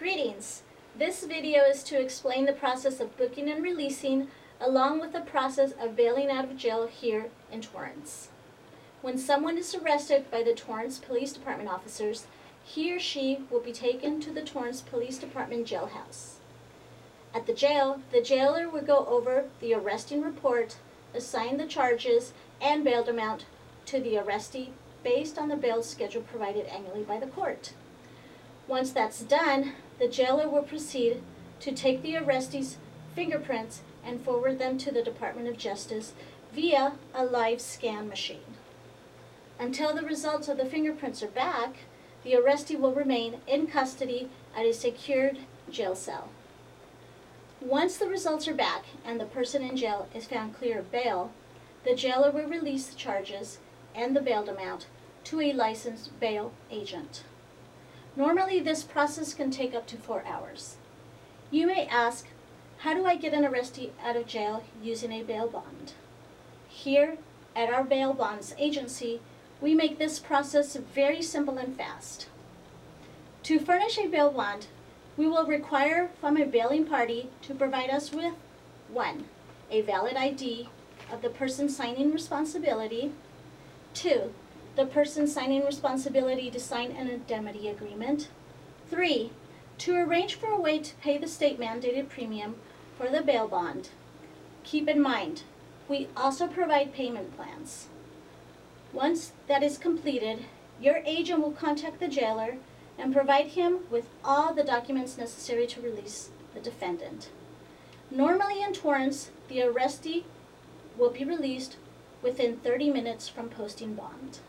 Greetings. This video is to explain the process of booking and releasing along with the process of bailing out of jail here in Torrance. When someone is arrested by the Torrance Police Department officers, he or she will be taken to the Torrance Police Department jailhouse. At the jail, the jailer will go over the arresting report, assign the charges and bail amount to the arrestee based on the bail schedule provided annually by the court. Once that's done, the jailer will proceed to take the arrestee's fingerprints and forward them to the Department of Justice via a live scan machine. Until the results of the fingerprints are back, the arrestee will remain in custody at a secured jail cell. Once the results are back and the person in jail is found clear of bail, the jailer will release the charges and the bail amount to a licensed bail agent. Normally, this process can take up to four hours. You may ask, how do I get an arrestee out of jail using a bail bond? Here at our bail bonds agency, we make this process very simple and fast. To furnish a bail bond, we will require from a bailing party to provide us with one, a valid ID of the person signing responsibility, two, the person signing responsibility to sign an indemnity agreement, three, to arrange for a way to pay the state mandated premium for the bail bond. Keep in mind, we also provide payment plans. Once that is completed, your agent will contact the jailer and provide him with all the documents necessary to release the defendant. Normally in Torrance, the arrestee will be released within 30 minutes from posting bond.